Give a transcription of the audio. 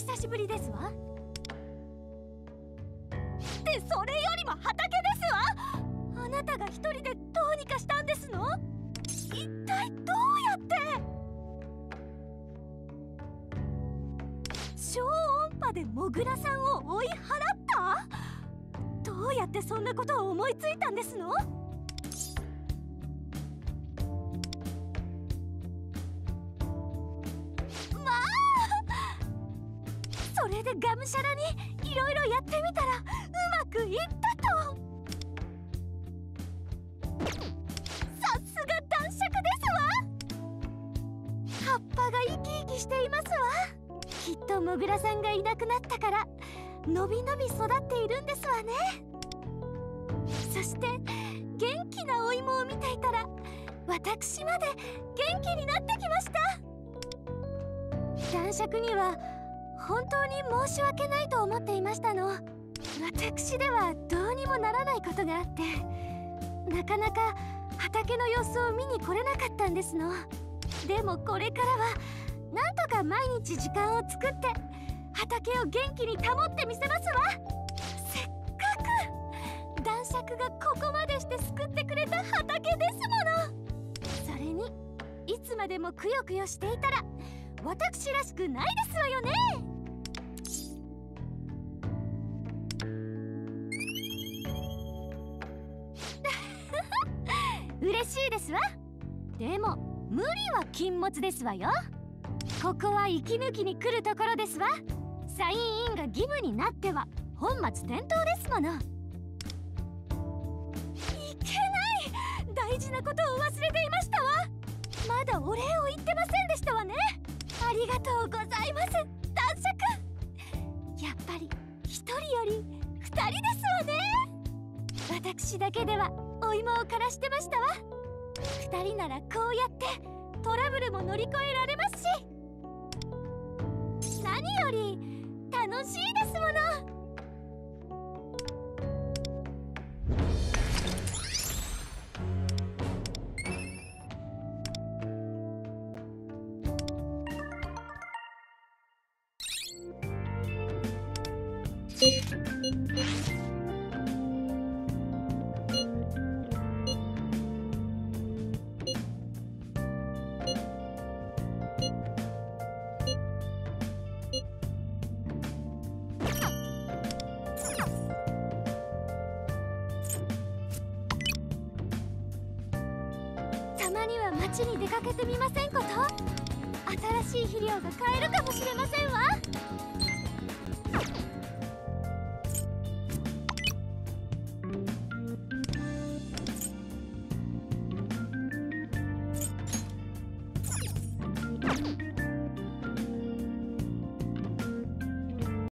久しぶりですわ。ってそれよりも畑ですわ。あなたが一人でどうにかしたんですの？一体どうやって？超音波でモグラさんを追い払った？どうやってそんなことを思いついたんですの？それでがむしゃらにいろいろやってみたらうまくいったと。さすが男爵ですわ。葉っぱが生き生きしていますわ。きっとモグラさんがいなくなったからのびのび育っているんですわね。そして元気なお芋を見ていたら私まで元気になってきました。男爵には本当に申し訳ないと思っていましたの。私ではどうにもならないことがあって。なかなか畑の様子を見に来れなかったんですの。でもこれからはなんとか毎日時間を作って畑を元気に保ってみせますわ。せっかく男爵がここまでして救ってくれた畑ですもの。それにいつまでもくよくよしていたら私らしくないですわよね。嬉しいですわ。でも無理は禁物ですわよ。ここは息抜きに来るところですわ。サインインが義務になっては本末転倒ですもの。いけない！大事なことを忘れていましたわ。まだお礼を言ってませんでしたわね。ありがとうございます。男爵。やっぱり一人より二人ですわね。私だけではお芋を枯らしてましたわ。二人ならこうやってトラブルも乗り越えられますし。何より楽しいですもの。たまには町に出かけてみませんこと。新しい肥料が買えるかもしれませんわ。